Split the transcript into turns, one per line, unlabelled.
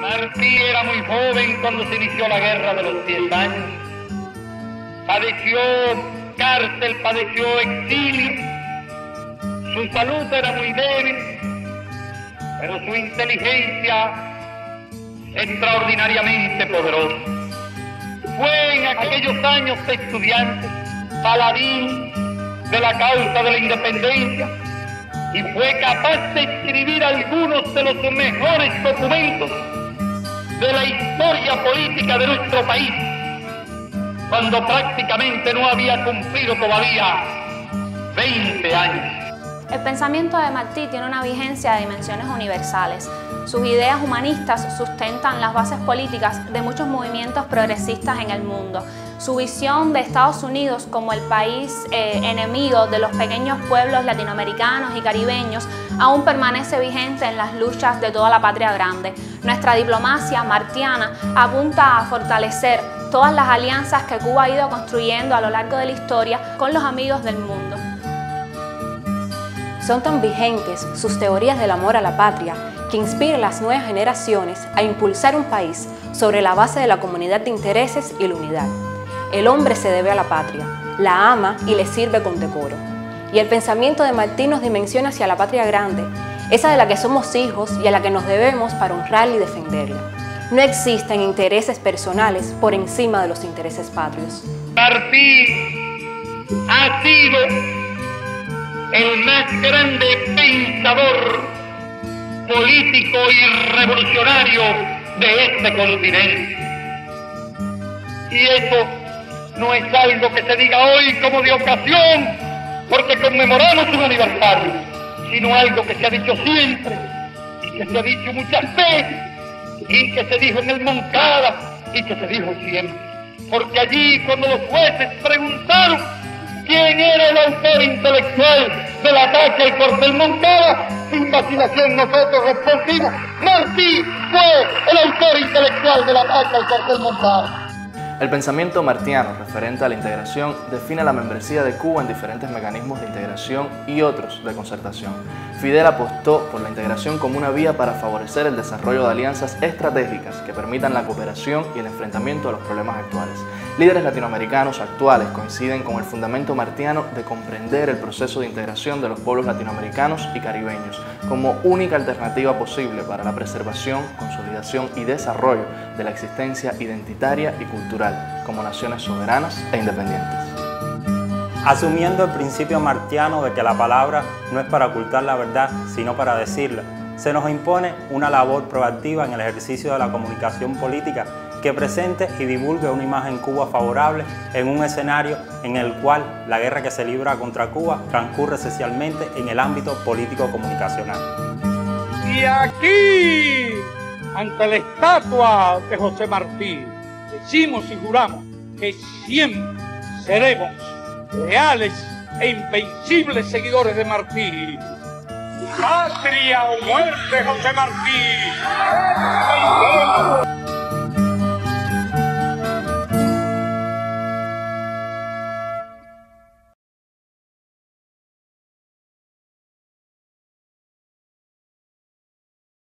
Martí era muy joven cuando se inició la guerra de los 10 años. Padeció cárcel, padeció exilio. Su salud era muy débil, pero su inteligencia extraordinariamente poderosa. Fue en aquellos años de estudiante, paladín de la causa de la independencia, y fue capaz de escribir algunos de los mejores documentos de la historia política de nuestro país, cuando prácticamente no había cumplido todavía 20 años.
El pensamiento de Martí tiene una vigencia de dimensiones universales. Sus ideas humanistas sustentan las bases políticas de muchos movimientos progresistas en el mundo. Su visión de Estados Unidos como el país eh, enemigo de los pequeños pueblos latinoamericanos y caribeños aún permanece vigente en las luchas de toda la patria grande. Nuestra diplomacia martiana apunta a fortalecer todas las alianzas que Cuba ha ido construyendo a lo largo de la historia con los amigos del mundo.
Son tan vigentes sus teorías del amor a la patria que inspira a las nuevas generaciones a impulsar un país sobre la base de la comunidad de intereses y la unidad. El hombre se debe a la patria, la ama y le sirve con decoro. Y el pensamiento de Martín nos dimensiona hacia la patria grande, esa de la que somos hijos y a la que nos debemos para honrarla y defenderla. No existen intereses personales por encima de los intereses patrios.
Martín ha el más grande pensador político y revolucionario de este continente. Y eso no es algo que se diga hoy como de ocasión, porque conmemoramos un aniversario, sino algo que se ha dicho siempre, y que se ha dicho muchas veces, y que se dijo en el Moncada, y que se dijo siempre. Porque allí cuando los jueces preguntaron quién era el autor intelectual del ataque al cuartel Moncada, sin vacilación nosotros respondimos, Martí fue el autor intelectual del ataque al cuartel Moncada.
El pensamiento martiano referente a la integración define la membresía de Cuba en diferentes mecanismos de integración y otros de concertación. Fidel apostó por la integración como una vía para favorecer el desarrollo de alianzas estratégicas que permitan la cooperación y el enfrentamiento a los problemas actuales. Líderes latinoamericanos actuales coinciden con el fundamento martiano de comprender el proceso de integración de los pueblos latinoamericanos y caribeños como única alternativa posible para la preservación, consolidación y desarrollo de la existencia identitaria y cultural como naciones soberanas e independientes.
Asumiendo el principio martiano de que la palabra no es para ocultar la verdad, sino para decirla, se nos impone una labor proactiva en el ejercicio de la comunicación política que presente y divulgue una imagen Cuba favorable en un escenario en el cual la guerra que se libra contra Cuba transcurre esencialmente en el ámbito político-comunicacional.
Y aquí, ante la estatua de José Martí, decimos y juramos que siempre seremos leales e invencibles seguidores de Martí. Patria o muerte, José Martí.